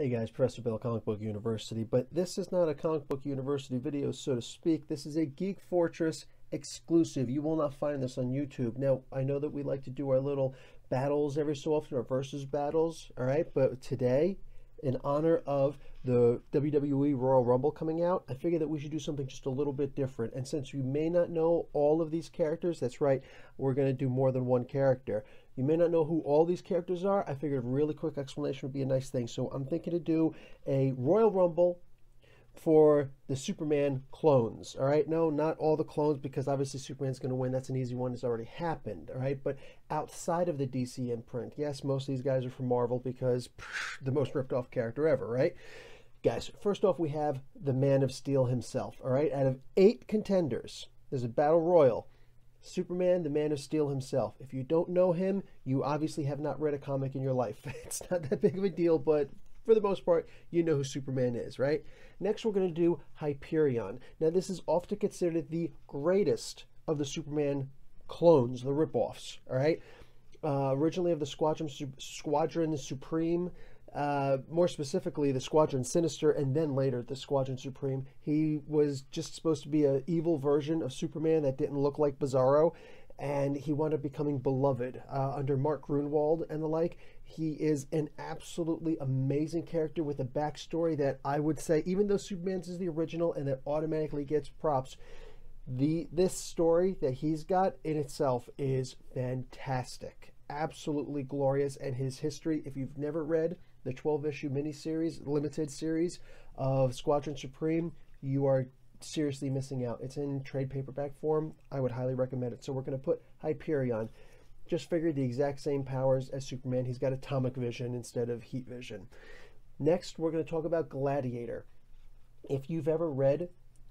Hey guys, Professor Bill, Comic Book University, but this is not a Comic Book University video, so to speak. This is a Geek Fortress exclusive. You will not find this on YouTube. Now, I know that we like to do our little battles every so often, our versus battles, all right? But today, in honor of the WWE Royal Rumble coming out, I figured that we should do something just a little bit different. And since you may not know all of these characters, that's right, we're going to do more than one character. You may not know who all these characters are. I figured a really quick explanation would be a nice thing. So I'm thinking to do a Royal Rumble for the Superman clones. All right, no, not all the clones because obviously Superman's going to win. That's an easy one. It's already happened. All right, but outside of the DC imprint, yes, most of these guys are from Marvel because the most ripped off character ever, right? Guys, first off, we have the Man of Steel himself. All right, out of eight contenders, there's a battle royal. Superman, the Man of Steel himself. If you don't know him, you obviously have not read a comic in your life. It's not that big of a deal, but for the most part, you know who Superman is, right? Next, we're going to do Hyperion. Now, this is often considered the greatest of the Superman clones, the ripoffs, all right? Uh, originally of the Squadron, Squadron Supreme, uh, more specifically the Squadron Sinister, and then later the Squadron Supreme. He was just supposed to be an evil version of Superman that didn't look like Bizarro, and he wound up becoming beloved uh, under Mark Gruenwald and the like. He is an absolutely amazing character with a backstory that I would say, even though Superman's is the original and that automatically gets props, the this story that he's got in itself is fantastic, absolutely glorious, and his history. If you've never read the 12 issue miniseries, limited series of Squadron Supreme, you are seriously missing out. It's in trade paperback form. I would highly recommend it. So we're going to put Hyperion. Just figured the exact same powers as Superman. He's got atomic vision instead of heat vision. Next, we're going to talk about Gladiator. If you've ever read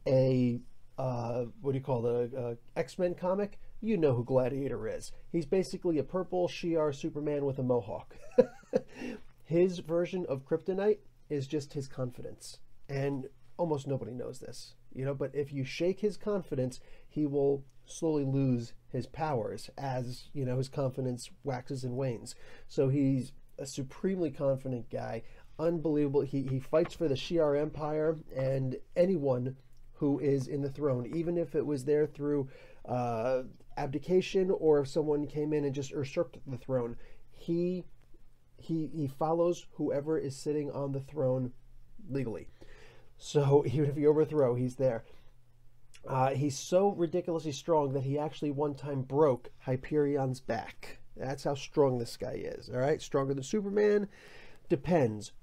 a uh, what do you call it, X-Men comic, you know who Gladiator is. He's basically a purple Shi'ar Superman with a mohawk. his version of kryptonite is just his confidence. And almost nobody knows this, you know, but if you shake his confidence, he will slowly lose his powers as, you know, his confidence waxes and wanes. So he's a supremely confident guy, unbelievable. He, he fights for the Shi'ar Empire and anyone who is in the throne, even if it was there through uh, abdication or if someone came in and just usurped the throne. He he he follows whoever is sitting on the throne legally. So even if you overthrow, he's there. Uh, he's so ridiculously strong that he actually one time broke Hyperion's back. That's how strong this guy is. All right, stronger than Superman, depends,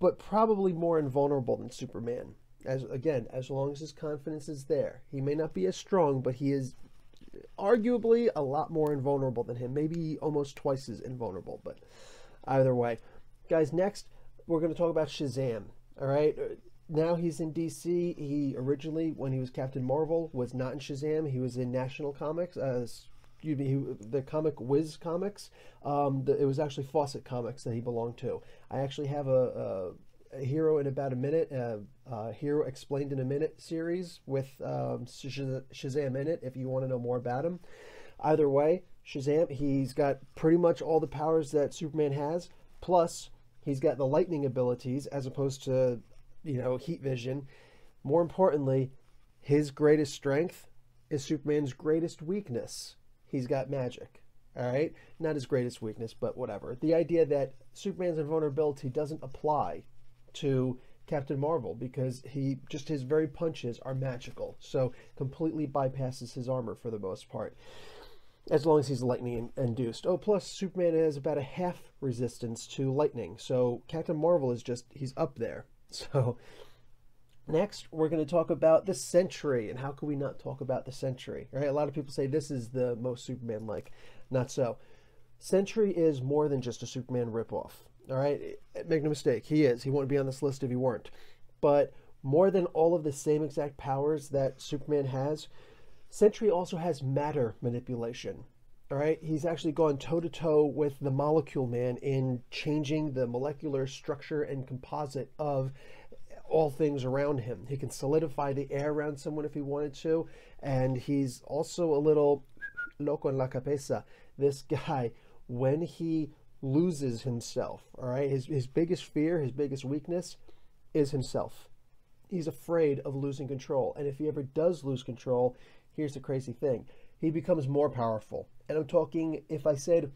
but probably more invulnerable than Superman as again, as long as his confidence is there. He may not be as strong, but he is arguably a lot more invulnerable than him. Maybe almost twice as invulnerable, but either way. Guys, next we're going to talk about Shazam. All right. Now he's in DC. He originally, when he was Captain Marvel, was not in Shazam. He was in National Comics. Uh, excuse me, he, the comic Whiz Comics. Um, the, it was actually Fawcett Comics that he belonged to. I actually have a, a a Hero in About a Minute, uh, uh, Hero Explained in a Minute series with um, Shazam in it if you want to know more about him. Either way, Shazam, he's got pretty much all the powers that Superman has, plus he's got the lightning abilities as opposed to, you know, heat vision. More importantly, his greatest strength is Superman's greatest weakness. He's got magic. All right? Not his greatest weakness, but whatever. The idea that Superman's invulnerability doesn't apply to Captain Marvel because he just his very punches are magical. So completely bypasses his armor for the most part. As long as he's lightning induced. Oh, plus Superman has about a half resistance to lightning. So Captain Marvel is just he's up there. So next we're going to talk about the Sentry and how can we not talk about the Sentry? Right? A lot of people say this is the most Superman like. Not so. Sentry is more than just a Superman ripoff. All right, make no mistake, he is. He wouldn't be on this list if he weren't. But more than all of the same exact powers that Superman has, Sentry also has matter manipulation. All right, he's actually gone toe to toe with the Molecule Man in changing the molecular structure and composite of all things around him. He can solidify the air around someone if he wanted to, and he's also a little loco en la cabeza. This guy, when he loses himself. All right, his his biggest fear, his biggest weakness, is himself. He's afraid of losing control, and if he ever does lose control, here's the crazy thing: he becomes more powerful. And I'm talking. If I said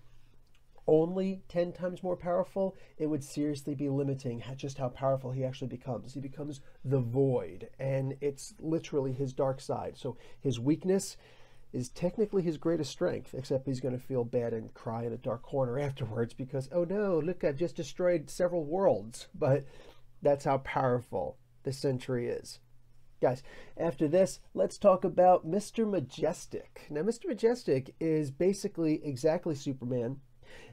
only 10 times more powerful, it would seriously be limiting just how powerful he actually becomes. He becomes the void, and it's literally his dark side. So his weakness is technically his greatest strength, except he's going to feel bad and cry in a dark corner afterwards because, oh no, look, I've just destroyed several worlds. But that's how powerful the Sentry is. Guys, after this, let's talk about Mr. Majestic. Now, Mr. Majestic is basically exactly Superman,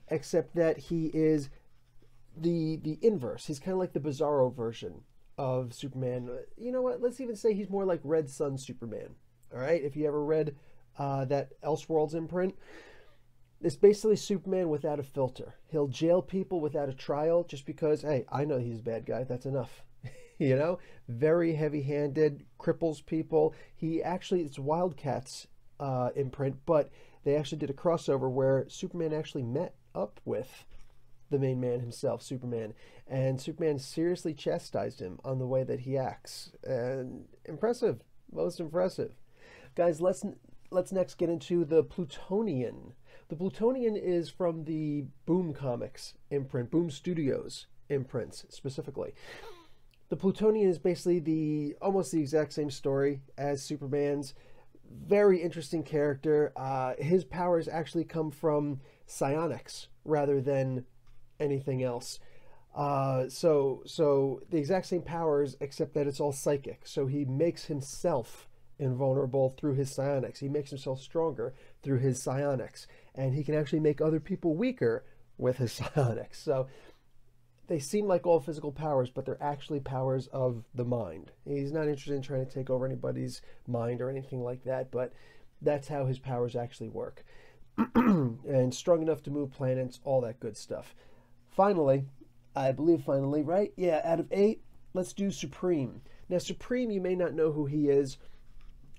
except that he is the the inverse. He's kind of like the Bizarro version of Superman. You know what? Let's even say he's more like Red Sun Superman. All right. If you ever read uh, that Elseworlds imprint, it's basically Superman without a filter. He'll jail people without a trial just because, hey, I know he's a bad guy. That's enough. you know, very heavy-handed, cripples people. He actually it's Wildcats uh, imprint, but they actually did a crossover where Superman actually met up with the main man himself, Superman, and Superman seriously chastised him on the way that he acts. And impressive, most impressive, guys. Let's let's next get into the Plutonian. The Plutonian is from the Boom Comics imprint, Boom Studios imprints specifically. The Plutonian is basically the almost the exact same story as Superman's. Very interesting character. Uh, his powers actually come from psionics rather than anything else. Uh, so so the exact same powers, except that it's all psychic. So he makes himself invulnerable through his psionics. He makes himself stronger through his psionics, and he can actually make other people weaker with his psionics. So they seem like all physical powers, but they're actually powers of the mind. He's not interested in trying to take over anybody's mind or anything like that, but that's how his powers actually work. and strong enough to move planets, all that good stuff. Finally, I believe finally, right? Yeah, out of eight, let's do Supreme. Now, Supreme, you may not know who he is.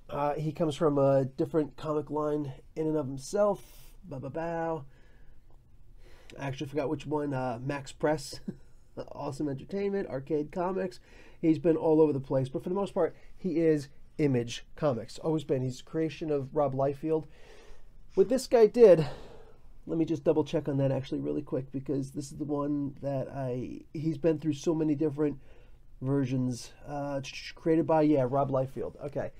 Uh, he comes from a different comic line in and of himself. Ba ba bow. I actually forgot which one. Uh, Max Press, Awesome Entertainment, Arcade Comics. He's been all over the place, but for the most part, he is Image Comics. Always been. He's creation of Rob Liefeld. What this guy did, let me just double check on that actually really quick because this is the one that I he's been through so many different versions. Uh, created by yeah Rob Liefeld. Okay,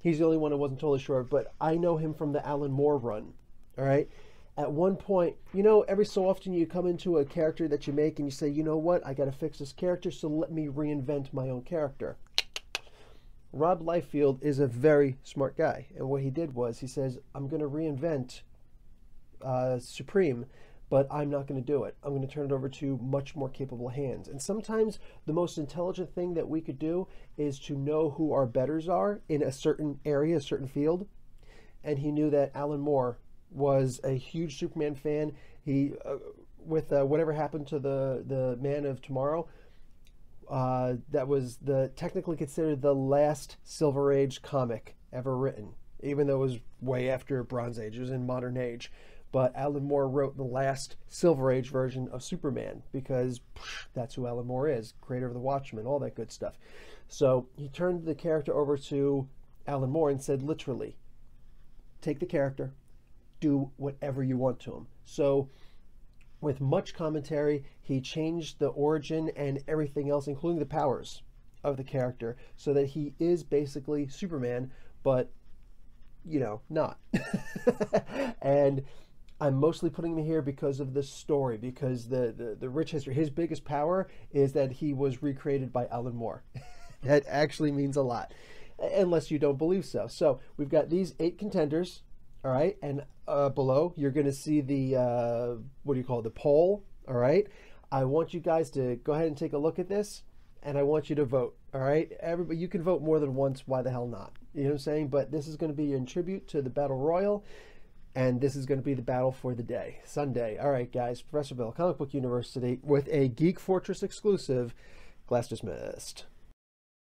he's the only one I wasn't totally sure, of, but I know him from the Alan Moore run. All right. At one point, you know, every so often you come into a character that you make and you say, you know what, I got to fix this character, so let me reinvent my own character. Rob Liefeld is a very smart guy. And what he did was he says, I'm going to reinvent uh, Supreme, but I'm not going to do it. I'm going to turn it over to much more capable hands. And sometimes the most intelligent thing that we could do is to know who our betters are in a certain area, a certain field. And he knew that Alan Moore was a huge Superman fan. He, uh, with uh, whatever happened to the, the Man of Tomorrow, uh, that was the technically considered the last Silver Age comic ever written, even though it was way after Bronze Age. It was in modern age. But Alan Moore wrote the last Silver Age version of Superman because psh, that's who Alan Moore is, creator of the Watchmen, all that good stuff. So he turned the character over to Alan Moore and said, literally, take the character, do whatever you want to him. So with much commentary, he changed the origin and everything else, including the powers of the character, so that he is basically Superman, but you know, not. and I'm mostly putting him here because of the story, because the, the, the rich history. His biggest power is that he was recreated by Alan Moore. that actually means a lot, unless you don't believe so. So we've got these eight contenders all right and uh, below you're going to see the uh, what do you call it the poll all right? I want you guys to go ahead and take a look at this and i want you to vote all right? Everybody you can vote more than once why the hell not? You know what i'm saying? But this is going to be in tribute to the battle royal and this is going to be the battle for the day sunday. All right guys professor bill comic book university with a geek fortress exclusive class dismissed